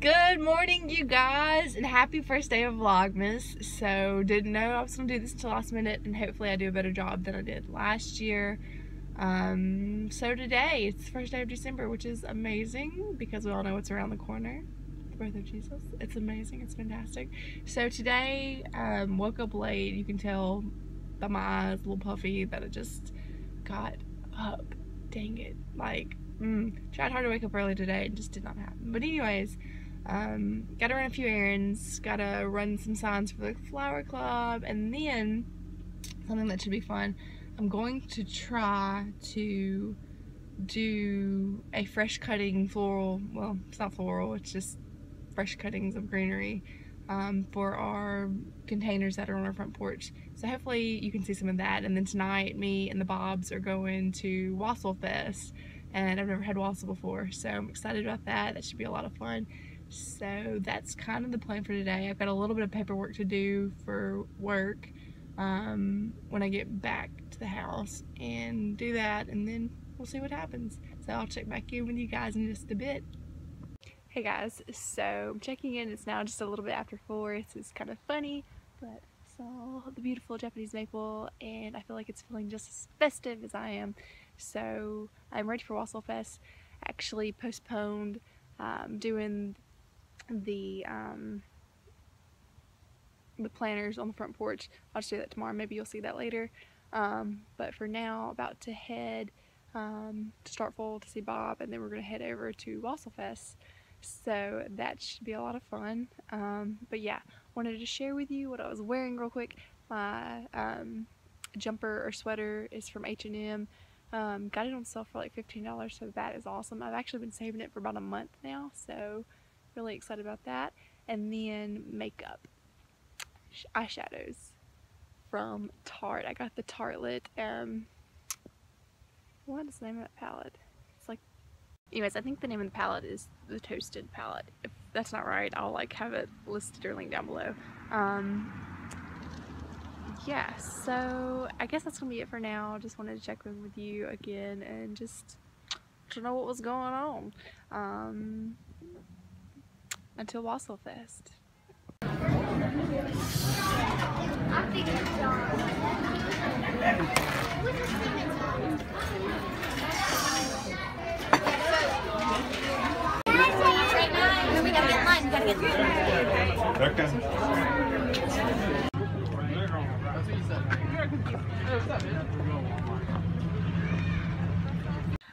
Good morning, you guys, and happy first day of Vlogmas. So, didn't know I was going to do this until last minute, and hopefully I do a better job than I did last year. Um, so today, it's the first day of December, which is amazing, because we all know what's around the corner. The birth of Jesus. It's amazing, it's fantastic. So today, um, woke up late, you can tell by my eyes, a little puffy, that I just got up. Dang it. Like, mm, tried hard to wake up early today, it just did not happen. But anyways, um, gotta run a few errands, gotta run some signs for the flower club, and then something that should be fun. I'm going to try to do a fresh cutting floral, well, it's not floral, it's just fresh cuttings of greenery um, for our containers that are on our front porch. So hopefully you can see some of that. And then tonight, me and the Bobs are going to Wassail Fest, and I've never had wassail before, so I'm excited about that. That should be a lot of fun. So that's kind of the plan for today. I've got a little bit of paperwork to do for work um, when I get back to the house and do that and then we'll see what happens. So I'll check back in with you guys in just a bit. Hey guys, so I'm checking in. It's now just a little bit after 4. So it's kind of funny, but saw the beautiful Japanese maple and I feel like it's feeling just as festive as I am. So I'm ready for Wassail Fest. Actually postponed um, doing the um, the planters on the front porch. I'll show that tomorrow. Maybe you'll see that later. Um, but for now, about to head um, to Starkville to see Bob, and then we're going to head over to Wassail Fest. So that should be a lot of fun. Um, but yeah, wanted to share with you what I was wearing real quick. My um, jumper or sweater is from H&M. Got it on sale for like $15, so that is awesome. I've actually been saving it for about a month now, so really excited about that. And then makeup, eyeshadows from Tarte. I got the Tartelette, um, what is the name of that palette? It's like, anyways, I think the name of the palette is the Toasted palette. If that's not right, I'll like have it listed or linked down below. Um, yeah, so I guess that's gonna be it for now. Just wanted to check in with you again and just to know what was going on. Um, until Wassail Fest.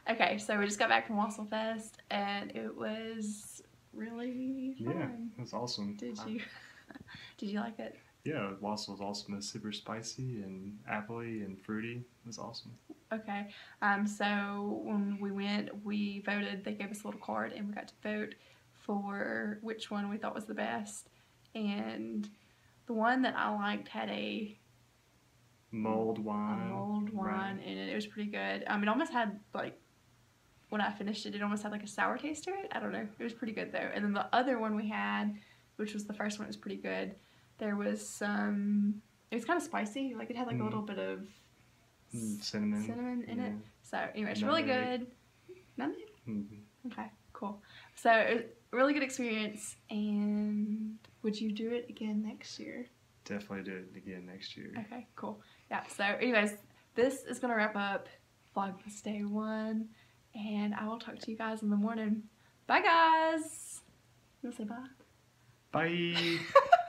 Okay, so we just got back from Wassail Fest and it was really fun. Yeah, it was awesome. Did you? Did you like it? Yeah, wassail was awesome. It was super spicy and appley and fruity. It was awesome. Okay. Um, so when we went, we voted. They gave us a little card, and we got to vote for which one we thought was the best. And the one that I liked had a mold wine. A mulled wine right. in it. It was pretty good. Um, it almost had like when I finished it, it almost had like a sour taste to it. I don't know. It was pretty good though. And then the other one we had, which was the first one, was pretty good. There was some. It was kind of spicy. Like it had like mm. a little bit of mm, cinnamon. Cinnamon in yeah. it. So anyway, it's really good. Nutmeg. Mm-hmm. Okay, cool. So really good experience. And would you do it again next year? Definitely do it again next year. Okay, cool. Yeah. So anyways, this is gonna wrap up Vlogmas Day One and I will talk to you guys in the morning. Bye, guys. You want to say bye? Bye.